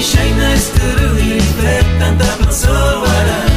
Dzisiaj nas kieruje tanta pracowała